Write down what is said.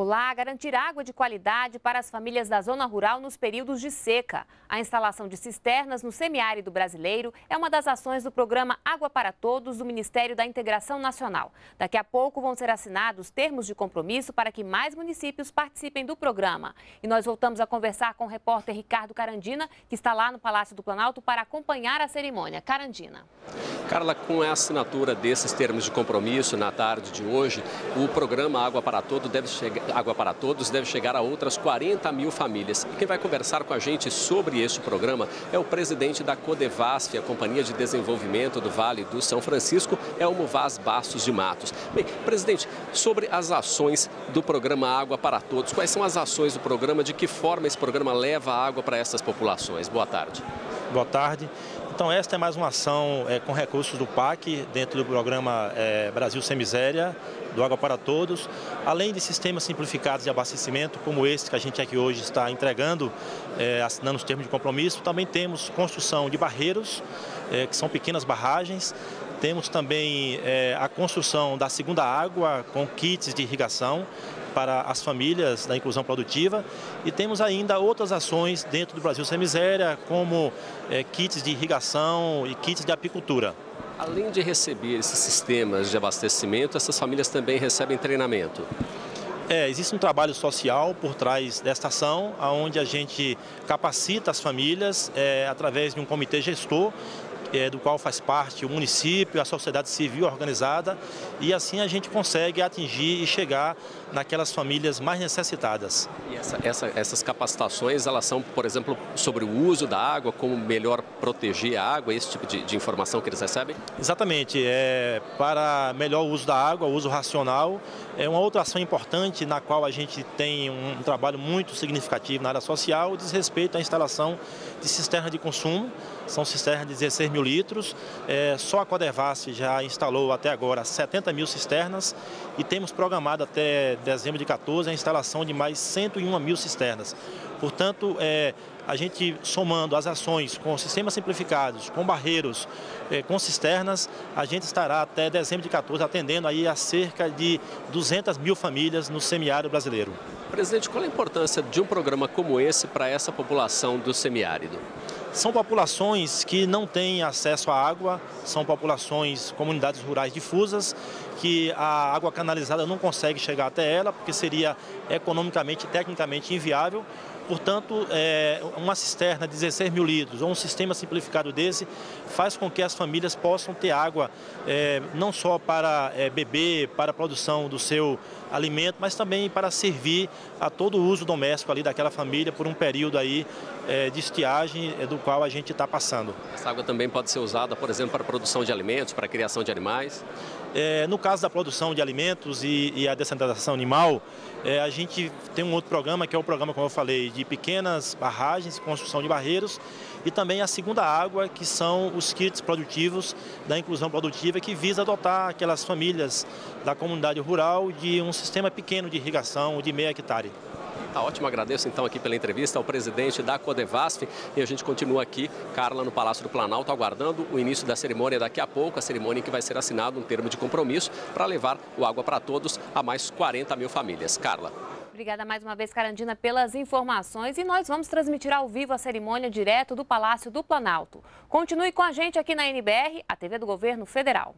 Olá, garantir água de qualidade para as famílias da zona rural nos períodos de seca. A instalação de cisternas no semiárido brasileiro é uma das ações do programa Água para Todos do Ministério da Integração Nacional. Daqui a pouco vão ser assinados termos de compromisso para que mais municípios participem do programa. E nós voltamos a conversar com o repórter Ricardo Carandina, que está lá no Palácio do Planalto para acompanhar a cerimônia. Carandina. Carla, com a assinatura desses termos de compromisso na tarde de hoje, o programa Água para Todos deve chegar Água para Todos deve chegar a outras 40 mil famílias. E quem vai conversar com a gente sobre este programa é o presidente da Codevasf, a Companhia de Desenvolvimento do Vale do São Francisco, Elmo Vaz Bastos de Matos. Bem, presidente, sobre as ações do programa Água para Todos, quais são as ações do programa, de que forma esse programa leva água para essas populações? Boa tarde. Boa tarde. Então, esta é mais uma ação é, com recursos do PAC, dentro do programa é, Brasil Sem Miséria, do Água para Todos, além de sistemas simplificados de abastecimento, como esse que a gente aqui hoje está entregando, é, assinando os termos de compromisso, também temos construção de barreiros, é, que são pequenas barragens, temos também é, a construção da segunda água com kits de irrigação, para as famílias da inclusão produtiva e temos ainda outras ações dentro do Brasil Sem Miséria, como é, kits de irrigação e kits de apicultura. Além de receber esses sistemas de abastecimento, essas famílias também recebem treinamento? É, existe um trabalho social por trás desta ação, onde a gente capacita as famílias é, através de um comitê gestor é, do qual faz parte o município, a sociedade civil organizada, e assim a gente consegue atingir e chegar naquelas famílias mais necessitadas. E essa, essa, essas capacitações, elas são, por exemplo, sobre o uso da água, como melhor proteger a água, esse tipo de, de informação que eles recebem? Exatamente, é, para melhor uso da água, o uso racional, é uma outra ação importante na qual a gente tem um, um trabalho muito significativo na área social, diz respeito à instalação de cisterna de consumo, são cisternas de 16 mil litros. É, só a Codevasf já instalou até agora 70 mil cisternas e temos programado até dezembro de 14 a instalação de mais 101 mil cisternas. Portanto, é, a gente somando as ações com sistemas simplificados, com barreiros, é, com cisternas, a gente estará até dezembro de 14 atendendo aí a cerca de 200 mil famílias no semiárido brasileiro. Presidente, qual a importância de um programa como esse para essa população do semiárido? São populações que não têm acesso à água, são populações, comunidades rurais difusas, que a água canalizada não consegue chegar até ela, porque seria economicamente e tecnicamente inviável. Portanto, é, uma cisterna de 16 mil litros ou um sistema simplificado desse faz com que as famílias possam ter água é, não só para é, beber, para a produção do seu alimento, mas também para servir a todo o uso doméstico ali daquela família por um período aí é, de estiagem é, do qual a gente está passando. Essa água também pode ser usada, por exemplo, para a produção de alimentos, para a criação de animais? É, no caso da produção de alimentos e, e a descentralização animal, é, a gente tem um outro programa, que é o programa, como eu falei, de pequenas barragens, construção de barreiros, e também a segunda água, que são os kits produtivos da inclusão produtiva, que visa adotar aquelas famílias da comunidade rural de um sistema pequeno de irrigação de meia hectare. Tá ótimo, agradeço então aqui pela entrevista ao presidente da Codevasf e a gente continua aqui, Carla, no Palácio do Planalto, aguardando o início da cerimônia daqui a pouco, a cerimônia em que vai ser assinado um termo de compromisso para levar o Água para Todos a mais 40 mil famílias. Carla. Obrigada mais uma vez, Carandina, pelas informações. E nós vamos transmitir ao vivo a cerimônia direto do Palácio do Planalto. Continue com a gente aqui na NBR, a TV do Governo Federal.